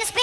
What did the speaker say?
Spin.